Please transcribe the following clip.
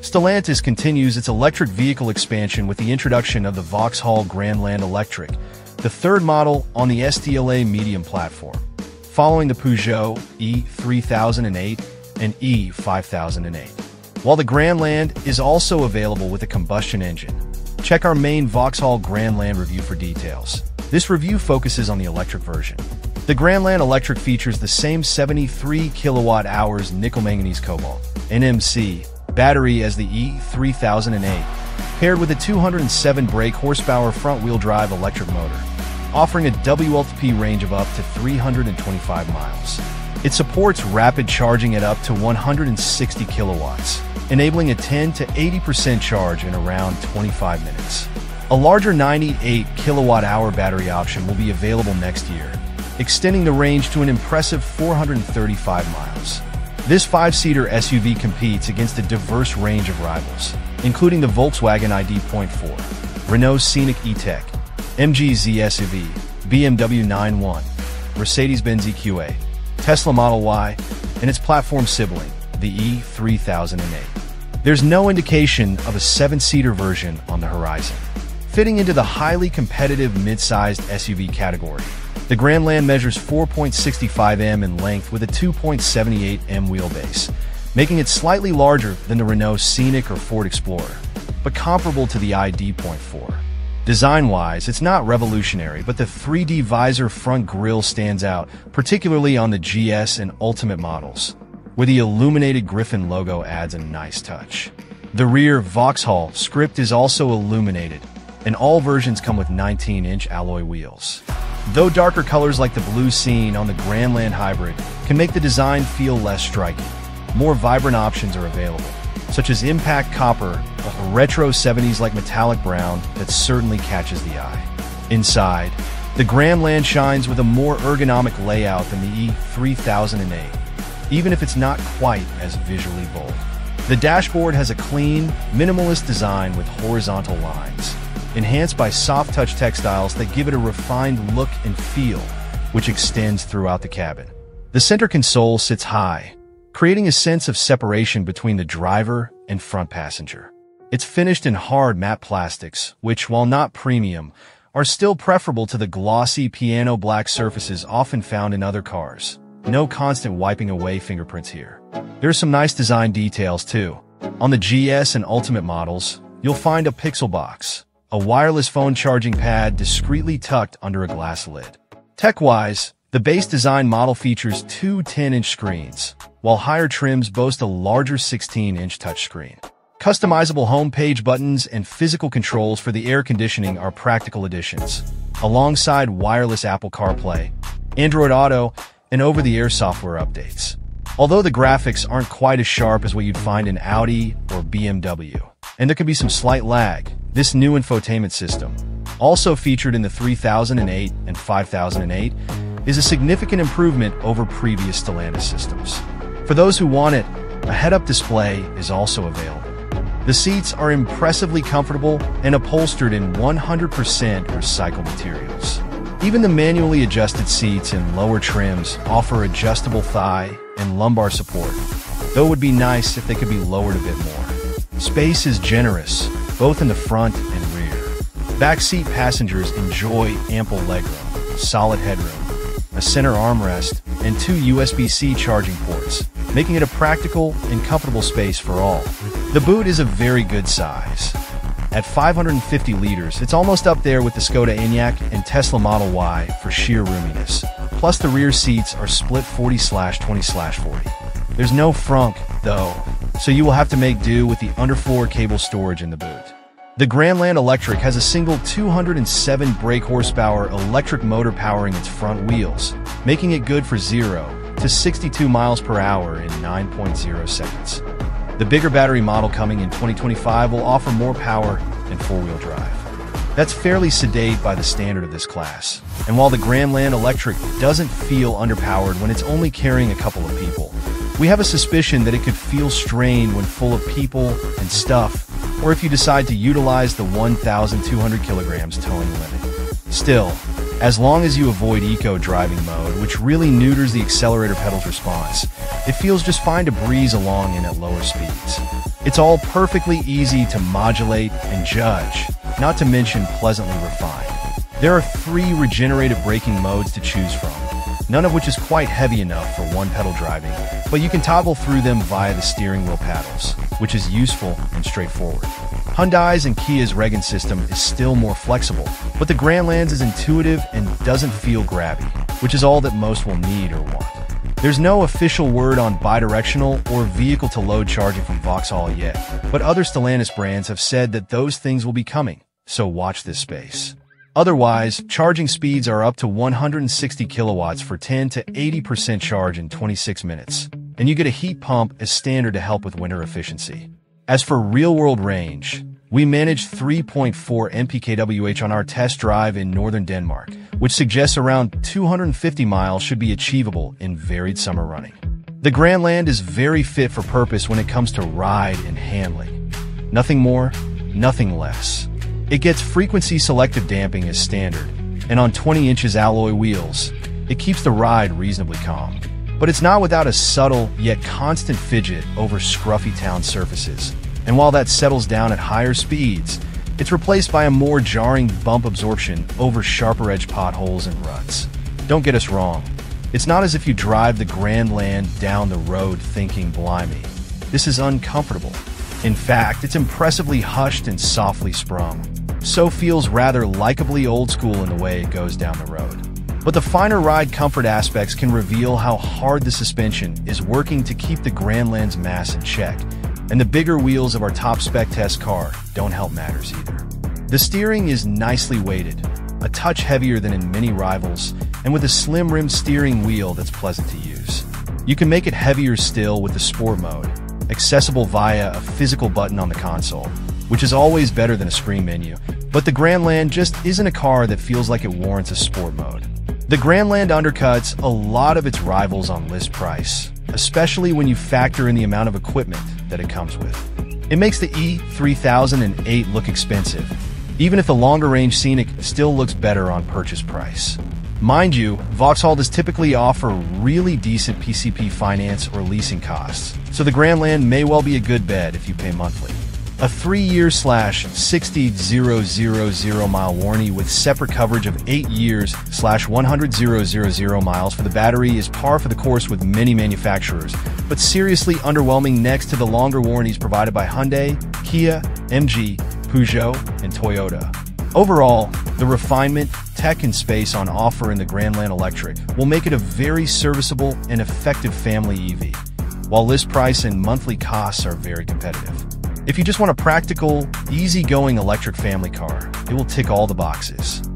Stellantis continues its electric vehicle expansion with the introduction of the Vauxhall Grandland Electric, the third model on the STLA Medium platform, following the Peugeot E3008 and E5008. While the Grandland is also available with a combustion engine, check our main Vauxhall Grandland review for details. This review focuses on the electric version. The Grandland Electric features the same 73 kilowatt hours nickel manganese cobalt NMC battery as the E3008, paired with a 207 brake horsepower front-wheel drive electric motor, offering a WLTP range of up to 325 miles. It supports rapid charging at up to 160 kilowatts, enabling a 10 to 80% charge in around 25 minutes. A larger 98 kilowatt hour battery option will be available next year, extending the range to an impressive 435 miles. This five-seater SUV competes against a diverse range of rivals, including the Volkswagen ID.4, Renault Scenic E-Tech, MG Z SUV, BMW 911, Mercedes-Benz EQA, Tesla Model Y, and its platform sibling, the E3008. There's no indication of a seven-seater version on the horizon. Fitting into the highly competitive mid-sized SUV category, the Grandland measures 4.65 m in length with a 2.78 m wheelbase, making it slightly larger than the Renault Scenic or Ford Explorer, but comparable to the ID.4. Design-wise, it's not revolutionary, but the 3D visor front grille stands out, particularly on the GS and Ultimate models, where the illuminated Griffin logo adds a nice touch. The rear Vauxhall script is also illuminated, and all versions come with 19-inch alloy wheels. Though darker colors like the blue seen on the Grandland Hybrid can make the design feel less striking, more vibrant options are available, such as impact copper, a retro 70s-like metallic brown that certainly catches the eye. Inside, the Grandland shines with a more ergonomic layout than the E3008, even if it's not quite as visually bold. The dashboard has a clean, minimalist design with horizontal lines, enhanced by soft touch textiles that give it a refined look and feel, which extends throughout the cabin. The center console sits high, creating a sense of separation between the driver and front passenger. It's finished in hard matte plastics, which, while not premium, are still preferable to the glossy piano black surfaces often found in other cars. No constant wiping away fingerprints here. There are some nice design details too. On the GS and Ultimate models, you'll find a pixel box, a wireless phone charging pad discreetly tucked under a glass lid. Tech-wise, the base design model features two 10-inch screens, while higher trims boast a larger 16-inch touchscreen. Customizable homepage buttons and physical controls for the air conditioning are practical additions, alongside wireless Apple CarPlay, Android Auto, and over-the-air software updates. Although the graphics aren't quite as sharp as what you'd find in Audi or BMW, and there can be some slight lag, this new infotainment system, also featured in the 3008 and 5008, is a significant improvement over previous Stellantis systems. For those who want it, a head-up display is also available. The seats are impressively comfortable and upholstered in 100% recycled materials. Even the manually adjusted seats in lower trims offer adjustable thigh and lumbar support, though it would be nice if they could be lowered a bit more. Space is generous, both in the front and rear. Backseat passengers enjoy ample legroom, solid headroom, a center armrest, and two USB-C charging ports, making it a practical and comfortable space for all. The boot is a very good size. At 550 liters, it's almost up there with the Skoda Enyaq and Tesla Model Y for sheer roominess. Plus, the rear seats are split 40-20-40. There's no frunk, though, so you will have to make do with the underfloor cable storage in the boot. The Grandland Electric has a single 207 brake horsepower electric motor powering its front wheels, making it good for 0 to 62 miles per hour in 9.0 seconds. The bigger battery model coming in 2025 will offer more power and four-wheel drive. That's fairly sedate by the standard of this class. And while the Grandland Electric doesn't feel underpowered when it's only carrying a couple of people, we have a suspicion that it could feel strained when full of people and stuff, or if you decide to utilize the 1,200 kilograms towing limit. Still, as long as you avoid eco driving mode, which really neuters the accelerator pedal's response. It feels just fine to breeze along in at lower speeds. It's all perfectly easy to modulate and judge, not to mention pleasantly refined. There are three regenerative braking modes to choose from, none of which is quite heavy enough for one-pedal driving, but you can toggle through them via the steering wheel paddles, which is useful and straightforward. Hyundai's and Kia's regen system is still more flexible, but the Grandland's is intuitive and doesn't feel grabby, which is all that most will need or want. There's no official word on bidirectional or vehicle-to-load charging from Vauxhall yet, but other Stellantis brands have said that those things will be coming, so watch this space. Otherwise, charging speeds are up to 160 kilowatts for 10 to 80% charge in 26 minutes, and you get a heat pump as standard to help with winter efficiency. As for real-world range, we managed 3.4 mpkWh on our test drive in northern Denmark, which suggests around 250 miles should be achievable in varied summer running. The Grandland is very fit for purpose when it comes to ride and handling. Nothing more, nothing less. It gets frequency selective damping as standard, and on 20 inches alloy wheels, it keeps the ride reasonably calm. But it's not without a subtle yet constant fidget over scruffy town surfaces. And while that settles down at higher speeds, it's replaced by a more jarring bump absorption over sharper edge potholes and ruts. Don't get us wrong, it's not as if you drive the Grandland down the road thinking, blimey, this is uncomfortable. In fact, it's impressively hushed and softly sprung, so feels rather likably old school in the way it goes down the road. But the finer ride comfort aspects can reveal how hard the suspension is working to keep the Grandland's mass in check and the bigger wheels of our top spec test car don't help matters either. The steering is nicely weighted, a touch heavier than in many rivals, and with a slim rim steering wheel that's pleasant to use. You can make it heavier still with the sport mode, accessible via a physical button on the console, which is always better than a screen menu, but the Grandland just isn't a car that feels like it warrants a sport mode. The Grandland undercuts a lot of its rivals on list price, especially when you factor in the amount of equipment that it comes with. It makes the E3008 look expensive, even if the longer range Scenic still looks better on purchase price. Mind you, Vauxhall does typically offer really decent PCP finance or leasing costs, so the Grandland may well be a good bet if you pay monthly. A three-year slash 60,000 mile warranty with separate coverage of eight years slash 100,000 miles for the battery is par for the course with many manufacturers, but seriously underwhelming next to the longer warranties provided by Hyundai, Kia, MG, Peugeot, and Toyota. Overall, the refinement, tech, and space on offer in the Grandland Electric will make it a very serviceable and effective family EV, while list price and monthly costs are very competitive. If you just want a practical, easygoing electric family car, it will tick all the boxes.